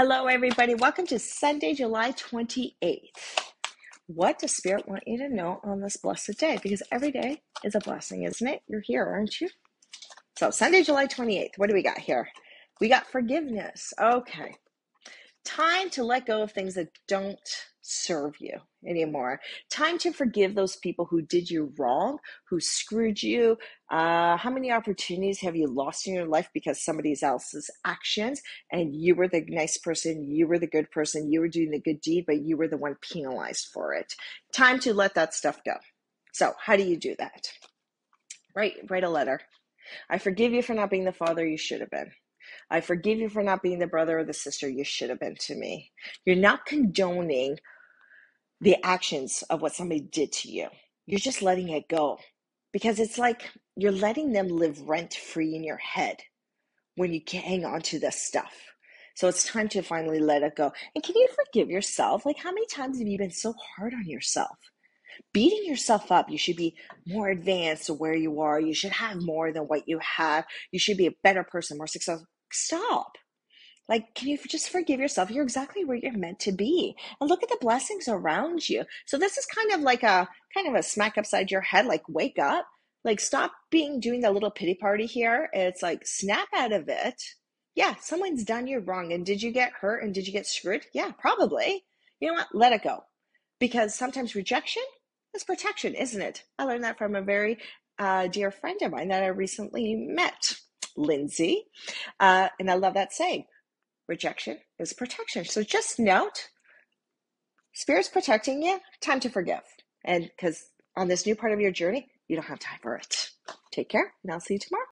Hello, everybody. Welcome to Sunday, July 28th. What does Spirit want you to know on this blessed day? Because every day is a blessing, isn't it? You're here, aren't you? So, Sunday, July 28th. What do we got here? We got forgiveness. Okay. Time to let go of things that don't serve you anymore. Time to forgive those people who did you wrong, who screwed you. Uh, how many opportunities have you lost in your life because somebody else's actions and you were the nice person, you were the good person, you were doing the good deed, but you were the one penalized for it? Time to let that stuff go. So, how do you do that? Write, write a letter. I forgive you for not being the father you should have been. I forgive you for not being the brother or the sister you should have been to me. You're not condoning the actions of what somebody did to you. You're just letting it go because it's like you're letting them live rent free in your head when you hang on to this stuff. So it's time to finally let it go. And can you forgive yourself? Like, how many times have you been so hard on yourself? Beating yourself up, you should be more advanced to where you are. You should have more than what you have. You should be a better person, more successful. Stop. Like, can you just forgive yourself? You're exactly where you're meant to be. And look at the blessings around you. So this is kind of like a kind of a smack upside your head, like wake up. Like stop being doing that little pity party here. It's like snap out of it. Yeah, someone's done you wrong. And did you get hurt and did you get screwed? Yeah, probably. You know what? Let it go. Because sometimes rejection is protection, isn't it? I learned that from a very uh, dear friend of mine that I recently met, Lindsay. Uh, and I love that saying rejection is protection. So just note, Spirit's protecting you, time to forgive. And because on this new part of your journey, you don't have time for it. Take care, and I'll see you tomorrow.